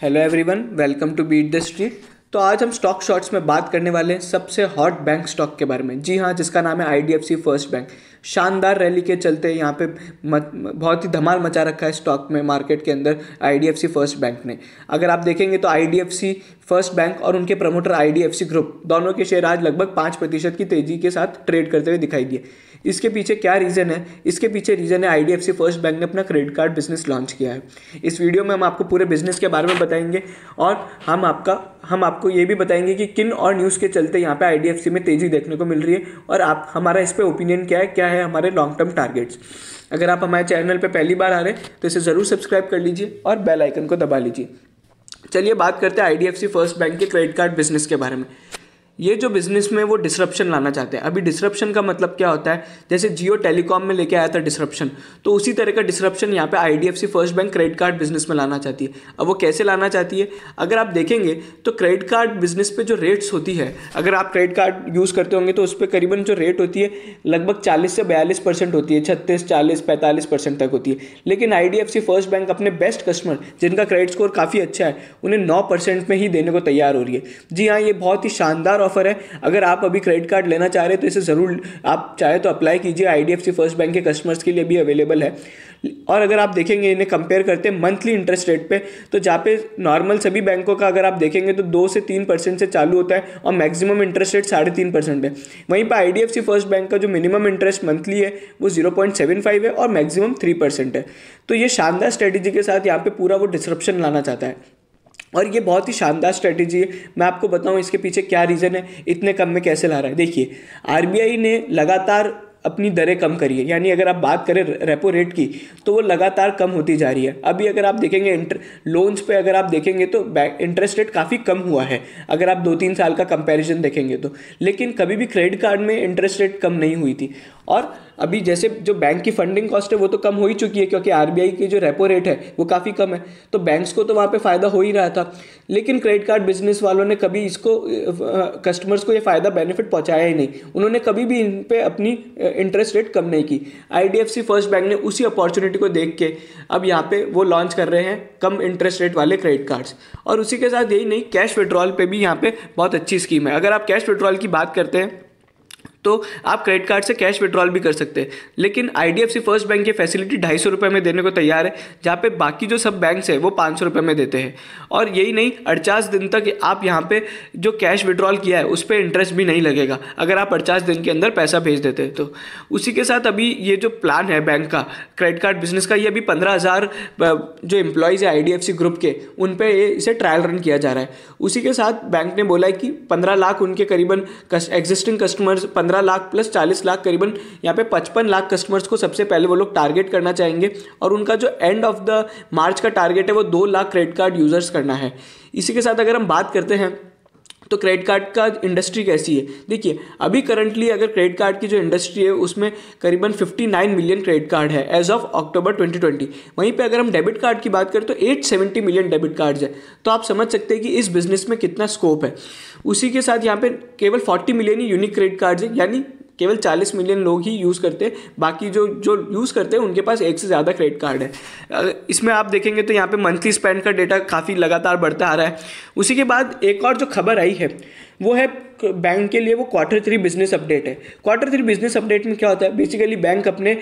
Hello everyone welcome to beat the street तो आज हम स्टॉक शॉर्ट्स में बात करने वाले हैं सबसे हॉट बैंक स्टॉक के बारे में। जी हाँ जिसका नाम है आईडीएफसी फ़र्स्ट बैंक शानदार रैली के चलते यहाँ पे बहुत ही धमाल मचा रखा है स्टॉक में मार्केट के अंदर आईडीएफसी फ़र्स्ट बैंक ने। अगर आप देखेंगे तो आईडीएफसी फ़र्स्ट बैंक और उनके प्रमोटर आईडीएफसी ग्रुप दोनों के शेयर आज लगभग पाँच प्रतिशत की तेज़ी के साथ ट्रेड करते हुए दिखाई दिए। इसके पीछे क्या रीज़न है? इसके पीछे रीज़न है आईडीएफसी फ़र्स्ट बैंक ने अपना क्रेडिट कार्ड बिज़नेस लॉन्च किया है। इस वीडियो में हम आपको पूरे बिज़नेस के बारे में बताएँगे और हम आपका, हम आपको ये भी बताएँगे कि किन और न्यूज़ के चलते यहाँ पे आईडीएफसी में तेज़ी देखने को मिल रही है और आप, हमारा इस पर ओपिनियन क्या है क्या है हमारे लॉन्ग टर्म टारगेट्स अगर आप हमारे चैनल पर पहली बार आ रहे हैं तो इसे ज़रूर सब्सक्राइब कर लीजिए और बेल आइकन को दबा लीजिए। चलिए बात करते हैं आईडीएफसी फ़र्स्ट बैंक के क्रेडिट कार्ड बिज़नेस के बारे में। ये जो बिज़नेस में वो डिसरप्शन लाना चाहते हैं। अभी डिसरप्शन का मतलब क्या होता है? जैसे जियो टेलीकॉम में लेके आया था डिसरप्शन तो उसी तरह का डिसरप्शन यहाँ पे IDFC first bank credit card business में लाना चाहती है। अब वो कैसे लाना चाहती है? अगर आप देखेंगे तो क्रेडिट कार्ड बिज़नेस पे जो रेट्स होती है, अगर आप क्रेडिट कार्ड यूज़ करते होंगे तो उस पर करीबन जो रेट होती है, लगभग चालीस से बयालीस परसेंट होती है। छत्तीस, चालीस, पैंतालीस परसेंट तक होती है। लेकिन आई फ़र्स्ट बैंक अपने बेस्ट कस्टमर जिनका क्रेडिट स्कोर काफ़ी अच्छा है, उन्हें नौ परसेंट में ही देने को तैयार हो रही है। जी हाँ ये बहुत ही शानदार ऑफ़र है, अगर आप अभी क्रेडिट कार्ड लेना चाह रहे हैं तो इसे ज़रूर, आप चाहे तो अप्लाई कीजिए आईडीएफसी फ़र्स्ट बैंक के कस्टमर्स के लिए भी अवेलेबल है। और अगर आप देखेंगे, इन्हें कंपेयर करते हैं मंथली इंटरेस्ट रेट पे तो जहाँ पे नॉर्मल सभी बैंकों का अगर आप देखेंगे तो दो से तीन परसेंट से चालू होता है और मैक्सिमम इंटरेस्ट रेट साढ़े तीन परसेंट है वहीं पर आई फ़र्स्ट बैंक का जो मिनिमम इंटरेस्ट मंथली है, वो ज़ीरो पॉइंट सेवन फाइव है और मैक्सिमम थ्री परसेंट है। तो ये शानदार स्ट्रेटेजी के साथ यहाँ पे पूरा वो डिस्क्रप्शन लाना चाहता है। और ये बहुत ही शानदार स्ट्रेटेजी है। मैं आपको बताऊँ इसके पीछे क्या रीज़न है, इतने कम में कैसे ला रहा है। देखिए आरबीआई ने लगातार अपनी दरें कम करी है। यानी अगर आप बात करें रेपो रेट की तो वो लगातार कम होती जा रही है। अभी अगर आप देखेंगे इंटर लोन्स पे अगर आप देखेंगे तो इंटरेस्ट रेट काफ़ी कम हुआ है, अगर आप दो तीन साल का कंपैरिजन देखेंगे तो। लेकिन कभी भी क्रेडिट कार्ड में इंटरेस्ट रेट कम नहीं हुई थी। और अभी जैसे जो बैंक की फंडिंग कॉस्ट है, वो तो कम हो ही चुकी है, क्योंकि आरबीआई की जो रेपो रेट है, वो काफ़ी कम है। तो बैंक्स को तो वहाँ पे फ़ायदा हो ही रहा था। लेकिन क्रेडिट कार्ड बिज़नेस वालों ने कभी इसको कस्टमर्स को ये फ़ायदा बेनिफिट पहुँचाया ही नहीं। उन्होंने कभी भी इन पर अपनी इंटरेस्ट रेट कम नहीं की। आईडीएफसी फ़र्स्ट बैंक ने उसी अपॉर्चुनिटी को देख के अब यहाँ पर वो लॉन्च कर रहे हैं कम इंटरेस्ट रेट वाले क्रेडिट कार्ड्स और उसी के साथ यही नहीं कैश विड्रॉल पे भी यहाँ पे बहुत अच्छी स्कीम है। अगर आप कैश विड्रॉल की बात करते हैं तो आप क्रेडिट कार्ड से कैश विड्रॉल भी कर सकते हैं। लेकिन आईडीएफसी फ़र्स्ट बैंक ये फैसिलिटी ढाई सौ रुपये में देने को तैयार है, जहाँ पे बाकी जो सब बैंक्स है, वो पाँच सौ रुपये में देते हैं। और यही नहीं, अड़चास दिन तक आप यहाँ पे जो कैश विड्रॉल किया है, उस पर इंटरेस्ट भी नहीं लगेगा, अगर आप अड़चास दिन के अंदर पैसा भेज देते हैं। तो उसी के साथ अभी ये जो प्लान है बैंक का क्रेडिट कार्ड बिज़नेस का, ये अभी पंद्रह हज़ार जो एम्प्लॉयज़ है आई ग्रुप के, उन पर इसे ट्रायल रन किया जा रहा है। उसी के साथ बैंक ने बोला है कि पंद्रह लाख उनके करीबन एग्जिस्टिंग कस्टमर्स पंद्रह लाख प्लस चालीस लाख करीबन यहाँ पे पचपन लाख कस्टमर्स को सबसे पहले वो लोग टारगेट करना चाहेंगे और उनका जो एंड ऑफ़ द मार्च का टारगेट है वो दो लाख क्रेडिट कार्ड यूज़र्स करना है। इसी के साथ अगर हम बात करते हैं तो क्रेडिट कार्ड का इंडस्ट्री कैसी है? देखिए, अभी करंटली अगर क्रेडिट कार्ड की जो इंडस्ट्री है, उसमें करीबन 59 मिलियन क्रेडिट कार्ड है एज ऑफ़ अक्टूबर 2020 वहीं पे अगर हम डेबिट कार्ड की बात करें तो 870 मिलियन डेबिट कार्ड्स है। तो आप समझ सकते हैं कि इस बिज़नेस में कितना स्कोप है। उसी के साथ यहाँ पे केवल 40 मिलियन ही यूनिक क्रेडिट कार्ड्स है, यानी केवल 40 मिलियन लोग ही यूज़ करते हैं। बाकी जो जो यूज़ करते हैं, उनके पास एक से ज़्यादा क्रेडिट कार्ड है। इसमें आप देखेंगे तो यहाँ पे मंथली स्पेंड का डेटा काफ़ी लगातार बढ़ता आ रहा है। उसी के बाद एक और जो खबर आई है, वो है बैंक के लिए वो क्वार्टर थ्री बिज़नेस अपडेट है। क्वार्टर थ्री बिज़नेस अपडेट में क्या होता है? बेसिकली बैंक अपने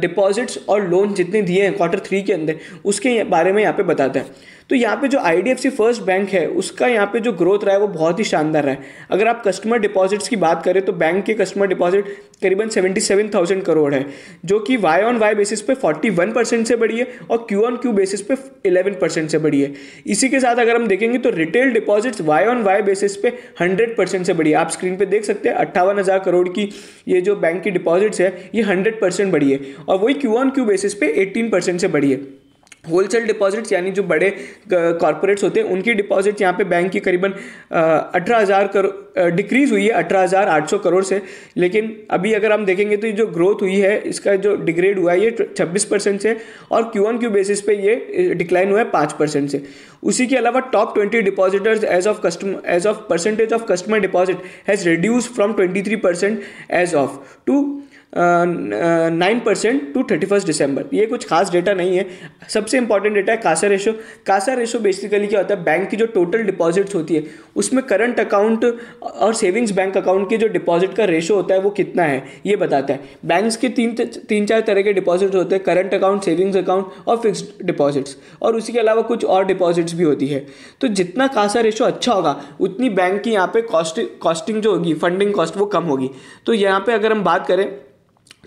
डिपॉजिट्स और लोन जितने दिए हैं क्वार्टर थ्री के अंदर, उसके बारे में यहाँ पे बताता है। तो यहाँ पे जो IDFC फ़र्स्ट बैंक है, उसका यहाँ पे जो ग्रोथ रहा है वो बहुत ही शानदार रहा है। अगर आप कस्टमर डिपॉजिट्स की बात करें तो बैंक के कस्टमर डिपॉजिट करीबन सेवेंटी सेवन थाउज़ेंड करोड़ है, जो कि वाई ऑन वाई बेसिस पे फोर्टी वन परसेंट से बढ़ी है और क्यू ऑन क्यू बेसिस पे इलेवन परसेंट से बढ़ी है। इसी के साथ अगर हम देखेंगे तो retail deposits Y on Y basis पे हंड्रेड परसेंट से बढ़ी है। आप स्क्रीन पे देख सकते हैं, अट्ठावन हज़ार करोड़ की ये जो बैंक की डिपॉजिट्स है, ये हंड्रेड परसेंट बढ़ी है और वही क्यू ऑन क्यू बेसिस पे एटीन परसेंट से बढ़ी है। होलसेल डिपॉजिट्स यानी जो बड़े कॉरपोरेट्स होते हैं, उनकी डिपॉजिट यहाँ पे बैंक की करीबन अठारह हज़ार करोड़ डिक्रीज़ हुई है, अठारह हज़ार आठ सौ करोड़ से। लेकिन अभी अगर हम देखेंगे तो ये जो ग्रोथ हुई है, इसका जो डिग्रेड हुआ है, ये छब्बीस परसेंट से, और क्यू ऑन क्यू बेसिस पे ये डिक्लाइन हुआ है पाँच परसेंट से। उसी के अलावा top twenty depositors as of customer as of percentage of customer deposit has reduce from twenty three percent as of two nine percent to thirty first December. ये कुछ खास डेटा नहीं है। सबसे इंपॉर्टेंट डेटा है CASA ratio. CASA ratio basically क्या होता है? बैंक की जो टोटल डिपॉजिट्स होती है, उसमें करंट अकाउंट और सेविंग्स बैंक अकाउंट के जो डिपॉजिट का रेशो होता है, वो कितना है? ये बताता है। बैंक्स के तीन तीन, चार तरह के डिपॉजिट होते हैं करंट अकाउंट सेविंग्स अकाउंट और फिक्स्ड डिपॉजिट्स और उसी के अलावा कुछ और डिपॉजिट्स भी होती है। तो जितना कासा रेशो अच्छा होगा, उतनी बैंक की यहाँ पे कॉस्ट कॉस्टिंग जो होगी फंडिंग कॉस्ट वो कम होगी। तो यहाँ पे अगर हम बात करें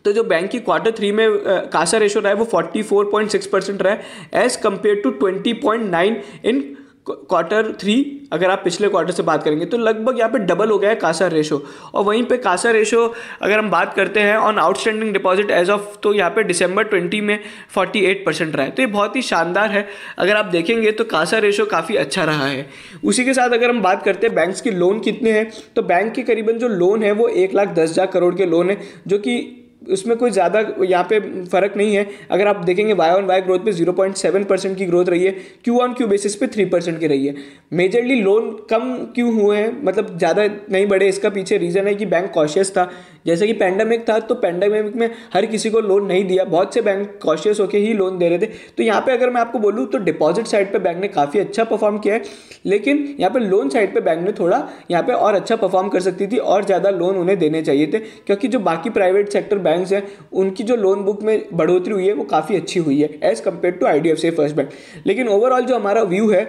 तो जो बैंक की क्वार्टर थ्री में कासा रेशो रहा है, वो forty four point six percent रहा है as compare to twenty point nine in quarter three अगर आप पिछले क्वार्टर से बात करेंगे तो लगभग यहाँ पे डबल हो गया है कासा रेशो और वहीं पे कासा रेशो अगर हम बात करते हैं on outstanding deposit as of तो यहाँ पे दिसंबर ट्वेंटी में फोर्टी एट परसेंट रहा है। तो ये बहुत ही शानदार है। अगर आप देखेंगे तो कासा रेशो काफ़ी अच्छा रहा है। उसी के साथ अगर हम बात करते हैं बैंक्स के लोन कितने हैं तो बैंक के करीबन जो लोन है, वो एक लाख दस हज़ार करोड़ के लोन है, जो कि उसमें कोई ज़्यादा यहाँ पे फ़र्क नहीं है। अगर आप देखेंगे वाई ऑन वाई ग्रोथ पे 0.7 परसेंट की ग्रोथ रही है क्यू ऑन क्यू बेसिस पे 3 परसेंट की रही है। मेजरली लोन कम क्यों हुए हैं? मतलब ज़्यादा नहीं बढ़े, इसका पीछे रीज़न है कि बैंक कॉशियस था। जैसे कि पैंडमिक था तो पैंडमिक में हर किसी को लोन नहीं दिया। बहुत से बैंक कॉशियस होकर ही लोन दे रहे थे। तो यहाँ पे अगर मैं आपको बोलूँ तो डिपॉजिट साइड पे बैंक ने काफ़ी अच्छा परफॉर्म किया है। लेकिन यहाँ पे लोन साइड पे बैंक ने थोड़ा यहाँ पे और अच्छा परफॉर्म कर सकती थी, और ज़्यादा लोन उन्हें देने चाहिए थे। क्योंकि जो बाकी प्राइवेट सेक्टर बैंक हैं, उनकी जो लोन बुक में बढ़ोतरी हुई है, वो काफ़ी अच्छी हुई है as compare to I D F C first bank लेकिन ओवरऑल जो हमारा व्यू है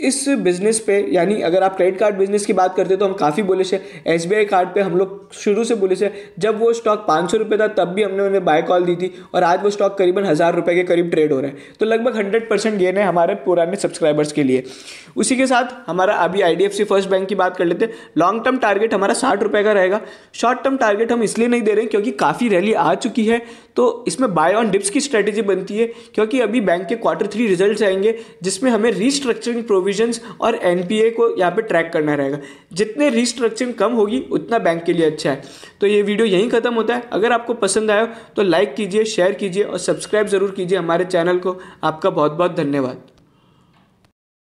इस बिज़नेस पे, यानी अगर आप क्रेडिट कार्ड बिज़नेस की बात करते हैं तो हम काफ़ी बुलिश है। एस कार्ड पे हम लोग शुरू से बुलिश है। जब वो स्टॉक पाँच सौ था, तब भी हमने उन्हें बाय कॉल दी थी और आज वो स्टॉक करीबन हज़ार रुपये के करीब ट्रेड हो रहा है। तो लगभग हंड्रेड परसेंट गेन है हमारे पुराने सब्सक्राइबर्स के लिए। उसी के साथ हमारा अभी आईडीएफसी फ़र्स्ट बैंक की बात कर लेते हैं। लॉन्ग टर्म टारगेट हमारा साठ रुपये का रहेगा। शॉर्ट टर्म टारगेट हम इसलिए नहीं दे रहे हैं क्योंकि काफ़ी रैली आ चुकी है। तो इसमें बाय ऑन डिप्स की स्ट्रेटेजी बनती है, क्योंकि अभी बैंक के क्वार्टर थ्री रिज़ल्ट आएँगे, जिसमें हमें रीस्ट्रक्चरिंग प्रोविजंस और एनपीए को यहाँ पे ट्रैक करना रहेगा। जितने रिस्ट्रक्चरिंग कम होगी, उतना बैंक के लिए अच्छा है। तो ये वीडियो यहीं खत्म होता है। अगर आपको पसंद आया तो लाइक कीजिए शेयर कीजिए और सब्सक्राइब ज़रूर कीजिए हमारे चैनल को। आपका बहुत बहुत धन्यवाद।